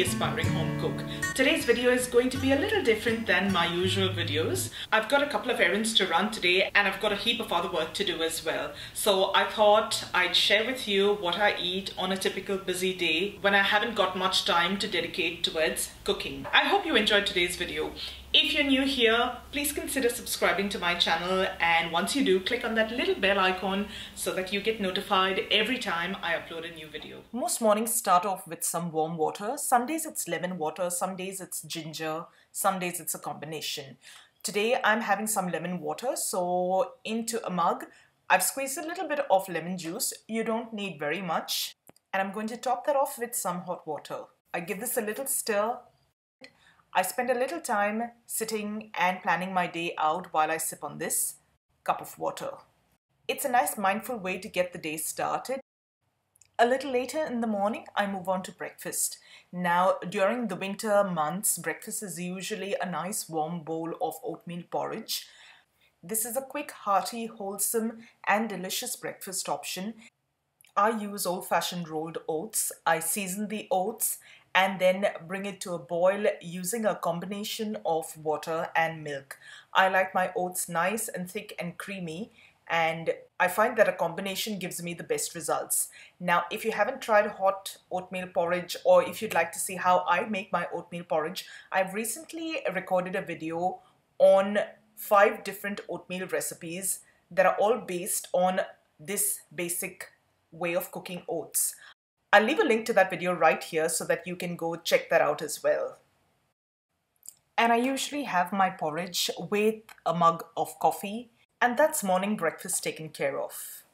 aspiring home cook. Today's video is going to be a little different than my usual videos. I've got a couple of errands to run today and I've got a heap of other work to do as well. So I thought I'd share with you what I eat on a typical busy day when I haven't got much time to dedicate towards cooking. I hope you enjoyed today's video. If you're new here, please consider subscribing to my channel and once you do, click on that little bell icon so that you get notified every time I upload a new video. Most mornings start off with some warm water. Some days it's lemon water, some days it's ginger, some days it's a combination. Today I'm having some lemon water, so into a mug, I've squeezed a little bit of lemon juice. You don't need very much. And I'm going to top that off with some hot water. I give this a little stir I spend a little time sitting and planning my day out while I sip on this cup of water. It's a nice mindful way to get the day started. A little later in the morning, I move on to breakfast. Now, during the winter months, breakfast is usually a nice warm bowl of oatmeal porridge. This is a quick, hearty, wholesome, and delicious breakfast option. I use old fashioned rolled oats. I season the oats and then bring it to a boil using a combination of water and milk. I like my oats nice and thick and creamy and I find that a combination gives me the best results. Now, if you haven't tried hot oatmeal porridge or if you'd like to see how I make my oatmeal porridge, I've recently recorded a video on five different oatmeal recipes that are all based on this basic way of cooking oats. I'll leave a link to that video right here so that you can go check that out as well. And I usually have my porridge with a mug of coffee and that's morning breakfast taken care of.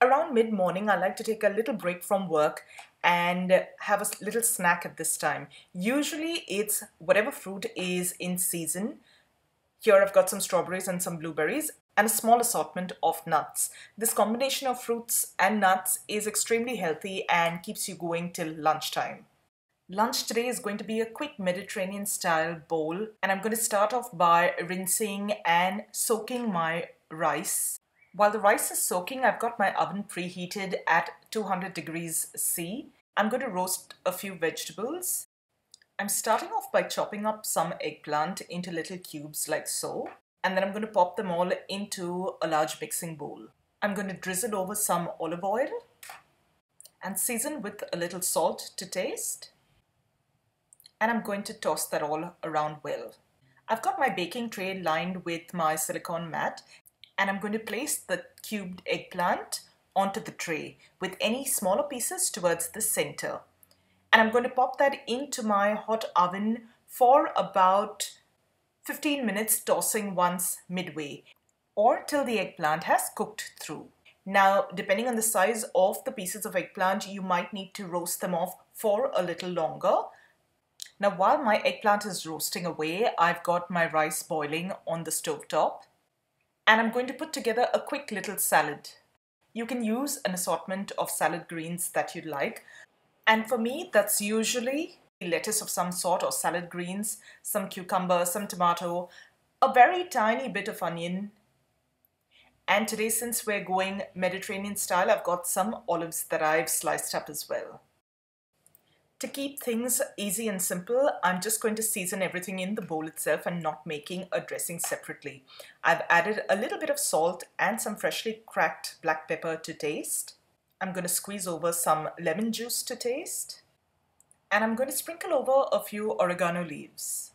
Around mid-morning, I like to take a little break from work and have a little snack at this time. Usually it's whatever fruit is in season. Here I've got some strawberries and some blueberries and a small assortment of nuts. This combination of fruits and nuts is extremely healthy and keeps you going till lunchtime. Lunch today is going to be a quick Mediterranean style bowl and I'm going to start off by rinsing and soaking my rice. While the rice is soaking, I've got my oven preheated at 200 degrees C. I'm going to roast a few vegetables. I'm starting off by chopping up some eggplant into little cubes like so and then I'm going to pop them all into a large mixing bowl. I'm going to drizzle over some olive oil and season with a little salt to taste. And I'm going to toss that all around well. I've got my baking tray lined with my silicone mat and I'm going to place the cubed eggplant onto the tray with any smaller pieces towards the center. And I'm going to pop that into my hot oven for about 15 minutes tossing once midway or till the eggplant has cooked through. Now, depending on the size of the pieces of eggplant, you might need to roast them off for a little longer. Now, while my eggplant is roasting away, I've got my rice boiling on the stove top, and I'm going to put together a quick little salad. You can use an assortment of salad greens that you'd like. And for me, that's usually lettuce of some sort or salad greens, some cucumber, some tomato, a very tiny bit of onion. And today, since we're going Mediterranean style, I've got some olives that I've sliced up as well. To keep things easy and simple, I'm just going to season everything in the bowl itself and not making a dressing separately. I've added a little bit of salt and some freshly cracked black pepper to taste. I'm going to squeeze over some lemon juice to taste and I'm going to sprinkle over a few oregano leaves.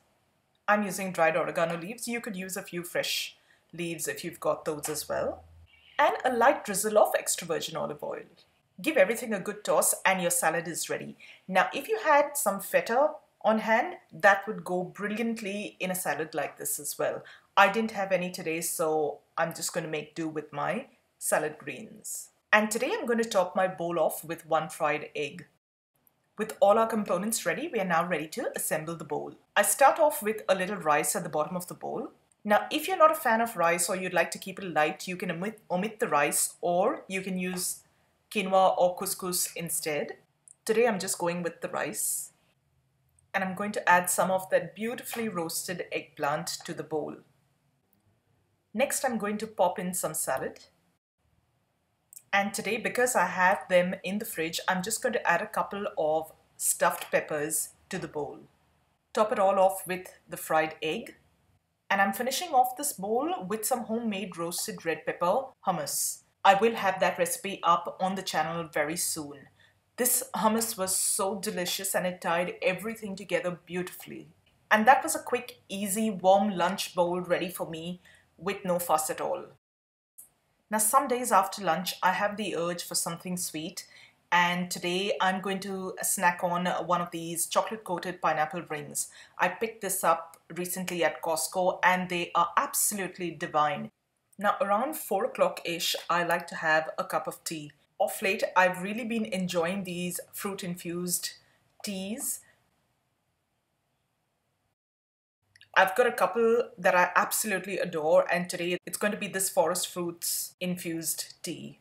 I'm using dried oregano leaves. You could use a few fresh leaves if you've got those as well. And a light drizzle of extra virgin olive oil. Give everything a good toss and your salad is ready. Now, if you had some feta on hand, that would go brilliantly in a salad like this as well. I didn't have any today, so I'm just going to make do with my salad greens. And today I'm going to top my bowl off with one fried egg. With all our components ready, we are now ready to assemble the bowl. I start off with a little rice at the bottom of the bowl. Now, if you're not a fan of rice or you'd like to keep it light, you can omit, omit the rice or you can use quinoa or couscous instead. Today, I'm just going with the rice. And I'm going to add some of that beautifully roasted eggplant to the bowl. Next, I'm going to pop in some salad. And today, because I have them in the fridge, I'm just going to add a couple of stuffed peppers to the bowl. Top it all off with the fried egg. And I'm finishing off this bowl with some homemade roasted red pepper hummus. I will have that recipe up on the channel very soon. This hummus was so delicious and it tied everything together beautifully. And that was a quick, easy, warm lunch bowl ready for me with no fuss at all. Now, some days after lunch, I have the urge for something sweet, and today I'm going to snack on one of these chocolate coated pineapple rings. I picked this up recently at Costco, and they are absolutely divine. Now, around 4 o'clock ish, I like to have a cup of tea. Off late, I've really been enjoying these fruit infused teas I've got a couple that I absolutely adore, and today it's going to be this forest fruits infused tea.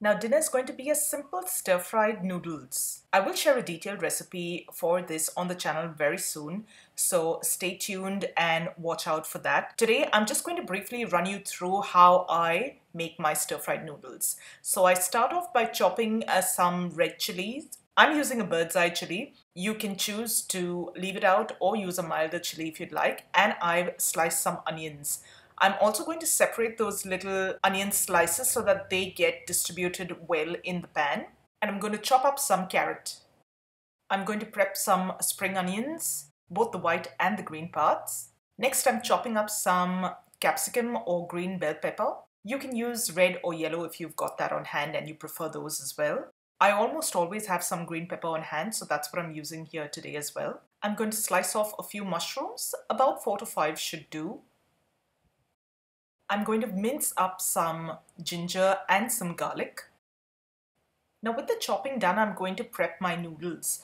Now, dinner is going to be a simple stir fried noodles. I will share a detailed recipe for this on the channel very soon, so stay tuned and watch out for that. Today, I'm just going to briefly run you through how I make my stir fried noodles. So, I start off by chopping uh, some red chilies I'm using a bird's eye chili. You can choose to leave it out or use a milder chili if you'd like. And I've sliced some onions. I'm also going to separate those little onion slices so that they get distributed well in the pan. And I'm going to chop up some carrot. I'm going to prep some spring onions, both the white and the green parts. Next, I'm chopping up some capsicum or green bell pepper. You can use red or yellow if you've got that on hand and you prefer those as well. I almost always have some green pepper on hand, so that's what I'm using here today as well. I'm going to slice off a few mushrooms, about four to five should do. I'm going to mince up some ginger and some garlic. Now with the chopping done, I'm going to prep my noodles.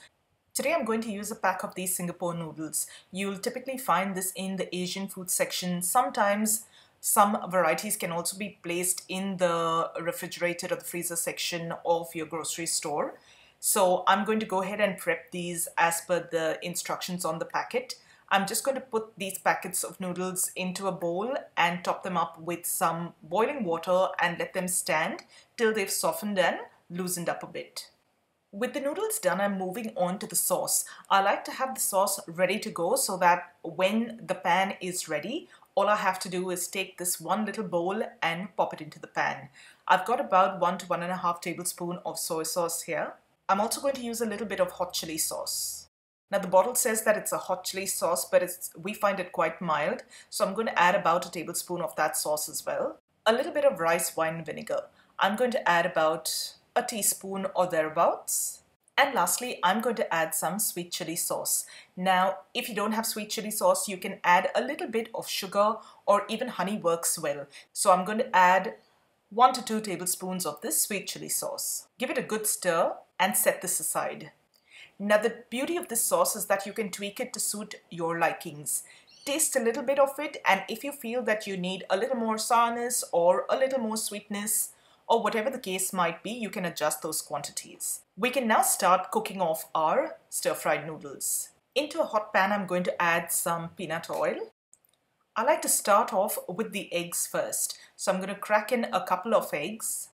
Today I'm going to use a pack of these Singapore noodles. You'll typically find this in the Asian food section. Sometimes some varieties can also be placed in the refrigerator or the freezer section of your grocery store. So I'm going to go ahead and prep these as per the instructions on the packet. I'm just going to put these packets of noodles into a bowl and top them up with some boiling water and let them stand till they've softened and loosened up a bit. With the noodles done, I'm moving on to the sauce. I like to have the sauce ready to go so that when the pan is ready, all I have to do is take this one little bowl and pop it into the pan. I've got about one to one and a half tablespoon of soy sauce here. I'm also going to use a little bit of hot chili sauce. Now the bottle says that it's a hot chili sauce, but it's, we find it quite mild. So I'm going to add about a tablespoon of that sauce as well. A little bit of rice wine vinegar. I'm going to add about a teaspoon or thereabouts. And lastly, I'm going to add some sweet chili sauce. Now, if you don't have sweet chili sauce, you can add a little bit of sugar or even honey works well. So I'm going to add one to two tablespoons of this sweet chili sauce. Give it a good stir and set this aside. Now, the beauty of this sauce is that you can tweak it to suit your likings. Taste a little bit of it, and if you feel that you need a little more sourness or a little more sweetness, or whatever the case might be, you can adjust those quantities. We can now start cooking off our stir-fried noodles. Into a hot pan, I'm going to add some peanut oil. I like to start off with the eggs first. So I'm going to crack in a couple of eggs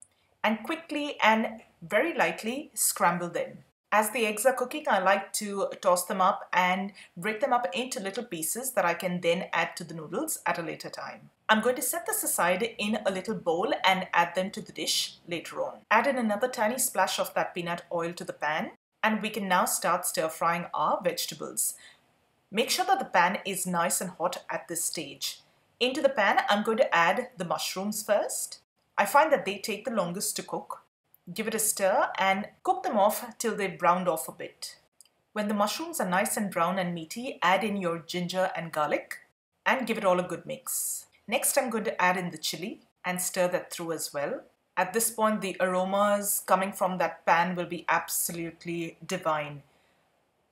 and quickly and very lightly scramble them. As the eggs are cooking, I like to toss them up and break them up into little pieces that I can then add to the noodles at a later time. I'm going to set this aside in a little bowl and add them to the dish later on. Add in another tiny splash of that peanut oil to the pan and we can now start stir frying our vegetables. Make sure that the pan is nice and hot at this stage. Into the pan, I'm going to add the mushrooms first. I find that they take the longest to cook. Give it a stir and cook them off till they've browned off a bit. When the mushrooms are nice and brown and meaty, add in your ginger and garlic and give it all a good mix. Next, I'm going to add in the chili and stir that through as well. At this point, the aromas coming from that pan will be absolutely divine.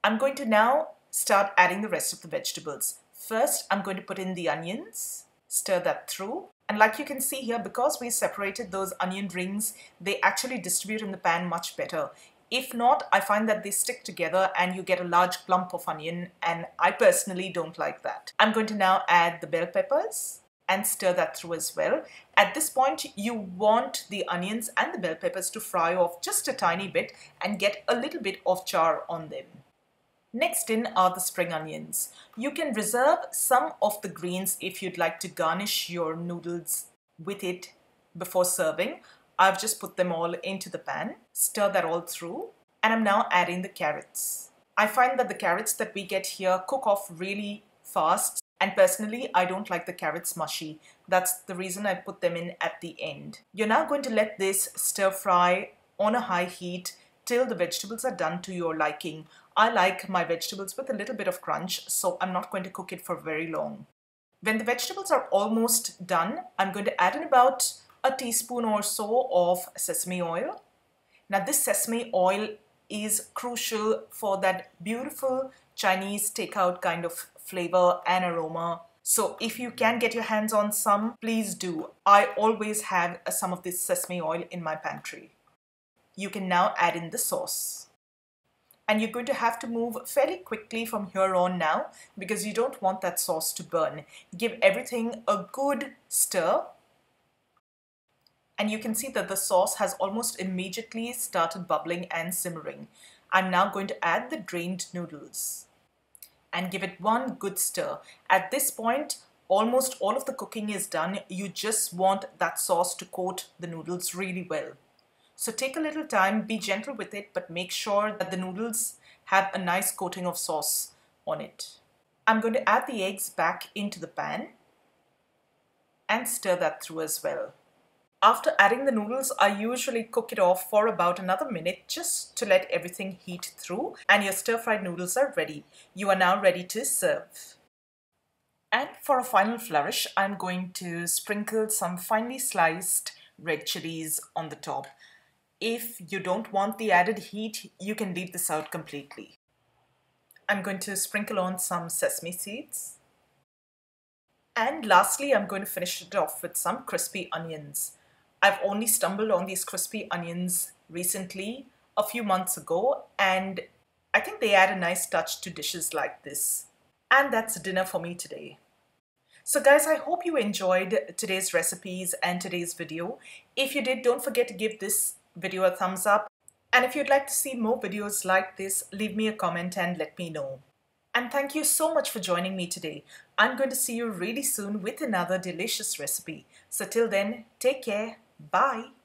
I'm going to now start adding the rest of the vegetables. First, I'm going to put in the onions, stir that through, and like you can see here, because we separated those onion rings, they actually distribute in the pan much better. If not, I find that they stick together and you get a large clump of onion and I personally don't like that. I'm going to now add the bell peppers and stir that through as well. At this point, you want the onions and the bell peppers to fry off just a tiny bit and get a little bit of char on them. Next in are the spring onions. You can reserve some of the greens if you'd like to garnish your noodles with it before serving. I've just put them all into the pan, stir that all through, and I'm now adding the carrots. I find that the carrots that we get here cook off really fast, and personally, I don't like the carrots mushy. That's the reason I put them in at the end. You're now going to let this stir fry on a high heat till the vegetables are done to your liking. I like my vegetables with a little bit of crunch, so I'm not going to cook it for very long. When the vegetables are almost done, I'm going to add in about a teaspoon or so of sesame oil. Now this sesame oil is crucial for that beautiful Chinese takeout kind of flavor and aroma. So if you can get your hands on some, please do. I always have some of this sesame oil in my pantry. You can now add in the sauce. And you're going to have to move fairly quickly from here on now because you don't want that sauce to burn. Give everything a good stir and you can see that the sauce has almost immediately started bubbling and simmering. I'm now going to add the drained noodles and give it one good stir. At this point, almost all of the cooking is done. You just want that sauce to coat the noodles really well. So take a little time, be gentle with it, but make sure that the noodles have a nice coating of sauce on it. I'm going to add the eggs back into the pan and stir that through as well. After adding the noodles, I usually cook it off for about another minute just to let everything heat through and your stir-fried noodles are ready. You are now ready to serve. And for a final flourish, I'm going to sprinkle some finely sliced red chilies on the top. If you don't want the added heat, you can leave this out completely. I'm going to sprinkle on some sesame seeds. And lastly, I'm going to finish it off with some crispy onions. I've only stumbled on these crispy onions recently, a few months ago, and I think they add a nice touch to dishes like this. And that's dinner for me today. So guys, I hope you enjoyed today's recipes and today's video. If you did, don't forget to give this video a thumbs up. And if you'd like to see more videos like this, leave me a comment and let me know. And thank you so much for joining me today. I'm going to see you really soon with another delicious recipe. So till then, take care. Bye.